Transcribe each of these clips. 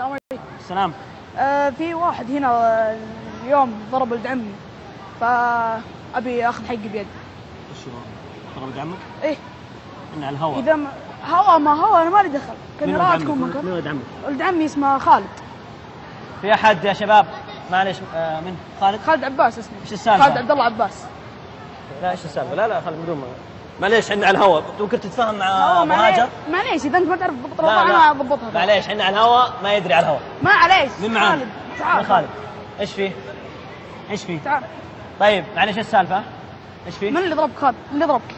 السلام عليكم السلام آه في واحد هنا اليوم ضرب ولد عمي فأبي أخذ حقي بيد هو؟ ضرب دعمك؟ إيه إن على الهواء إذا ما هوا ما هوا أنا مالي دخل كان ولد راتكم عمك؟ مين منكم ولد عمك؟ ولد عمي اسمه خالد في أحد يا شباب معليش آه من خالد؟ خالد عباس اسمه إيش السالفة؟ خالد عبد الله عباس لا إيش السالفة؟ لا لا خالد بدون ما معليش إحنا على الهواء ممكن تتفاهم مع هو أبو هاجر؟ معليش إذا أنت ما تعرف تضبط الوضع أنا اضبطها معليش إحنا على الهواء ما يدري على الهواء ما عليش مين معاه؟ خالد تعال خالد إيش فيه؟ إيش فيه؟ تعال طيب معليش إيش السالفة؟ إيش فيه؟ من اللي ضربك خالد؟ من اللي ضربك؟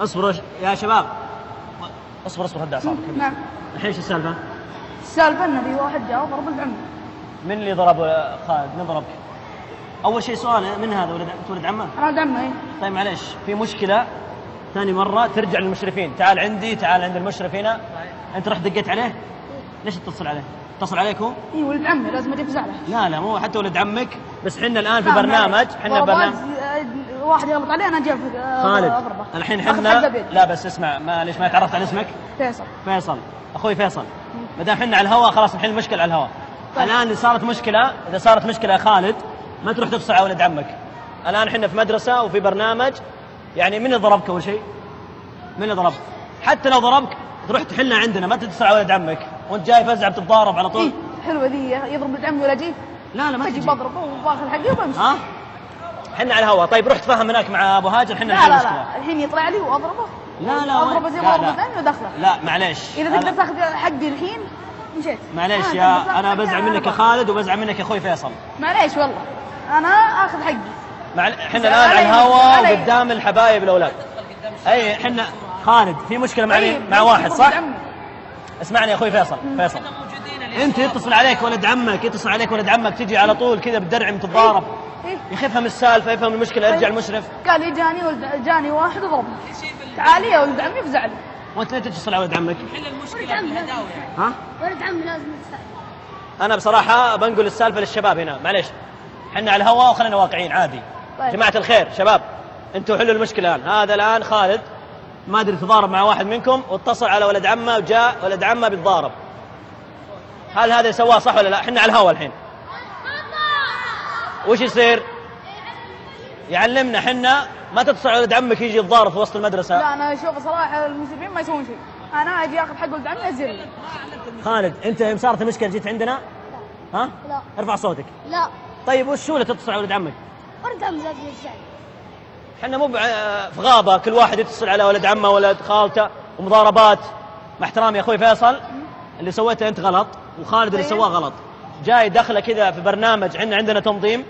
اصبروا يا شباب اصبر اصبر هدى اعصابك نعم الحين إيش السالفة؟ السالفة إن في واحد جاء وضرب ولد عمي من اللي ضرب خالد؟ من ضربك؟ أول شيء سؤال من هذا ولد انت ولد عمه؟ أنا ولد عمي إيه. طيب معليش في مشكلة ثاني مرة ترجع للمشرفين. تعال عندي تعال عند المشرف هنا أنت رحت دقيت عليه؟ ليش تتصل عليه؟ اتصل عليك هو إي ولد عمي لازم أجيب زعلة. لا لا مو حتى ولد عمك بس حنا الآن في برنامج معليش. حنا ضربات، برنامج آه، واحد يغلط عليه أنا أجيب آه، خالد أضربه. الحين آخذ حقه حنا بيد. لا بس اسمع ما ليش ما تعرفت عن اسمك؟ فيصل. فيصل. أخوي فيصل. ما دام حنا على الهواء خلاص نحل المشكلة على الهواء. طيب. إذا صارت مشكلة إذا صارت مشكلة يا خالد ما تروح تفصل على ولد عمك. الآن حنا في مدرسة وفي برنامج يعني من اللي ضربك أول شيء؟ من اللي ضربك؟ حتى لو ضربك تروح تحلها عندنا ما على ولد عمك وأنت جاي فزع بتتضارب على طول. إيه حلوة ذي يضرب ولد عمي ولا أجيب لا لا ما تجي بضربه وباخذ حقي وبمشي. ها؟ حنا على الهواء طيب روح تفهم هناك مع أبو هاجر حنا لا لا لا. الحين يطلع لي وأضربه. لا لا؟ اضربه زي ما. ولد عمي ودخله. لا معليش. إذا تقدر تاخذ حقي الحين مشيت. معليش آه، يا أنا بزعل منك يا. خالد وبزعل منك يا أخوي فيصل. معليش والله. أنا آخذ حقي. مع إحنا الآن على الهواء. وقدام الحبايب الأولاد أي إحنا خالد في مشكلة مع؟ مع واحد ولد صح؟ اسمعني يا أخوي فيصل فيصل أنت يتصل عليك ولد عمك يتصل عليك ولد عمك تجي على طول كذا بالدرع تتضارب إيه. يا أخي افهم السالفة افهم المشكلة ارجع طيب. المشرف قال لي جاني ولد جاني واحد وضربني تعالي يا ولد عمي فزعلي وأنت ليه تتصل على ولد عمك؟ ولد عمي لازم ها؟ ولد عمي لازم يتساعد أنا بصراحة بنقل السالفة للشباب هنا معليش إحنا على الهواء وخلينا واقعيين عادي طيب. جماعة الخير شباب أنتوا حلوا المشكلة الآن. هذا الآن خالد ما أدري تضارب مع واحد منكم واتصل على ولد عمه وجاء ولد عمه بيتضارب هل هذا سواه صح ولا لا؟ إحنا على الهواء الحين. وش يصير؟ يعلمنا حنا ما تتصل على ولد عمك يجي يتضارب في وسط المدرسة. لا أنا أشوف صراحة المسلمين ما يسوون شيء. أنا أجي آخذ حق ولد عمي لي خالد أنت يوم صارت المشكلة جيت عندنا؟ ها؟ لا. ارفع صوتك. لا. طيب وش هو اللي تتصل على ولد عمك؟ إحنا مو في غابة كل واحد يتصل على ولد عمه ولد خالته ومضاربات. مع احترامي يا أخوي فيصل. اللي سويته أنت غلط وخالد اللي طيب. سواه غلط. جاي دخله كذا في برنامج عندنا عندنا تنظيم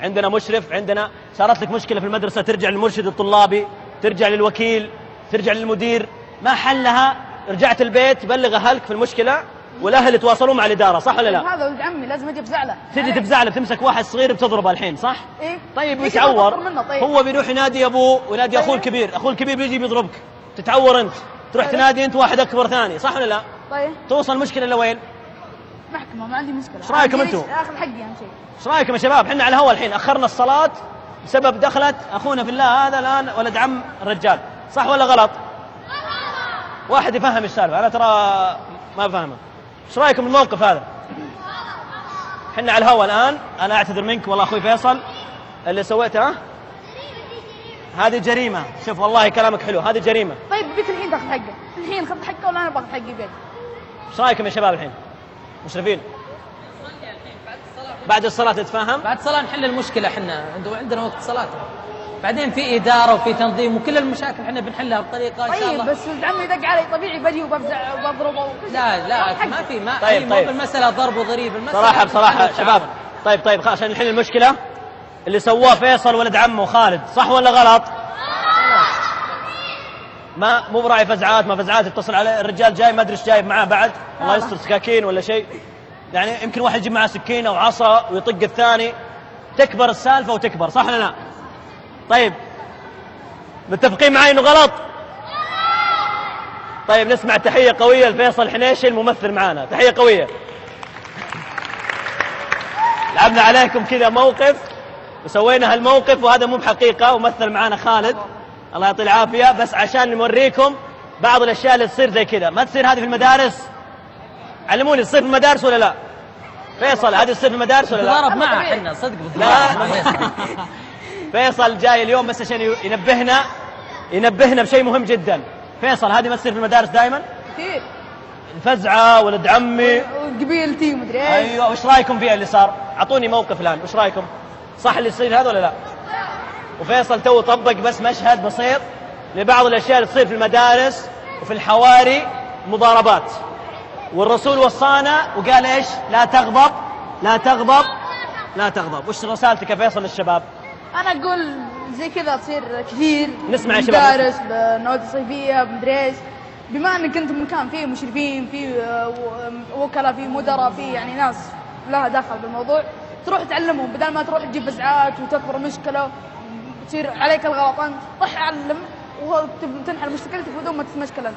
عندنا مشرف عندنا صارت لك مشكلة في المدرسة ترجع للمرشد الطلابي ترجع للوكيل ترجع للمدير. ما حلها رجعت البيت تبلغ أهلك في المشكلة. والأهل يتواصلون مع الإدارة صح ولا لا؟ هذا ولد عمي لازم أجي بزعله تجي تفزع له تمسك واحد صغير بتضربه الحين صح؟ إيه. طيب يتعور طيب. هو بيروح ينادي أبوه وينادي طيب. اخوه الكبير أخوه الكبير بيجي بيضربك. تتعور أنت تروح طيب. تنادي أنت واحد أكبر ثاني صح ولا لا؟ طيب. توصل المشكلة لوين محكمة ما عندي مشكلة. إيش رأيكم أجي أنتوا؟ اخذ حقي أهم شيء. إيش رأيكم يا شباب؟ إحنا على الهواء الحين أخرنا الصلاة بسبب دخلت أخونا في الله هذا الآن ولد عم الرجال صح ولا غلط؟ واحد يفهم السالفة أنا ترى ما فاهمه إيش رأيكم بالموقف هذا؟ إحنا على الهواء الآن. أنا أعتذر منك والله أخوي فيصل. اللي سويته ها؟ هذه جريمة. شوف والله كلامك حلو. هذه جريمة. طيب بيك الحين تاخذ حقه الحين خذ حقه ولا أنا باخذ حقي بيد إيش رأيكم يا شباب الحين؟ مشرفين؟ بعد الصلاة تتفاهم؟ بعد صلاة نحل المشكلة إحنا. عندنا وقت صلاة. بعدين في إدارة وفي تنظيم وكل المشاكل إحنا بنحلها بطريقة إن شاء طيب الله بس ولد عمي دق علي طبيعي بجي وبفزع وبضربه لا. لا ما. في ما طيب، طيب طيب. طيب المسألة ضرب وضريب المسألة صراحة بصراحة تعامل. شباب طيب طيب عشان نحل المشكلة اللي سواه فيصل ولد عمه خالد صح ولا غلط؟ ما مو براعي فزعات ما فزعات اتصل عليه الرجال جاي ما أدري إيش جايب معاه بعد الله يستر سكاكين ولا شيء يعني يمكن واحد يجيب معاه سكينة وعصا ويطق الثاني تكبر السالفة وتكبر صح ولا لا؟ طيب متفقين معي إنه غلط؟ طيب نسمع تحية قوية لفيصل الحنيشي الممثل معانا. تحية قوية. لعبنا عليكم كذا موقف وسوينا هالموقف وهذا مو بحقيقة ومثل معانا خالد. الله يعطيه العافية. بس عشان نوريكم بعض الأشياء اللي تصير زي كذا. ما تصير هذه في المدارس؟ علموني تصير في المدارس ولا لا؟ فيصل هذه تصير في المدارس ولا لا؟ نتضارب معه طبيعي. إحنا صدق لا. فيصل جاي اليوم بس عشان ينبهنا ينبهنا بشيء مهم جدا فيصل هذه ما تصير في المدارس دائما كثير الفزعة ولد عمي قبيلتي ومدري إيش أيوه وش رأيكم فيها اللي صار؟ أعطوني موقف الآن وش رأيكم؟ صح اللي يصير هذا ولا لا؟ وفيصل تو طبق بس مشهد بسيط لبعض الأشياء اللي تصير في المدارس وفي الحواري مضاربات والرسول وصانا وقال إيش؟ لا تغضب لا تغضب لا تغضب وش رسالتك يا فيصل للشباب؟ أنا أقول زي كذا تصير كثير. نسمع يا شباب. مدارس بالنوادي الصيفيه بمدري إيش بما أنك أنت بمكان فيه مشرفين فيه آه، وكلاء فيه مدراء فيه يعني ناس لها دخل بالموضوع تروح تعلمهم. بدل ما تروح تجيب فزعات وتكبر مشكلة تصير عليك الغلط. أنت روح علم وتنحل مشكلتك بدون ما تتمشكل أنت.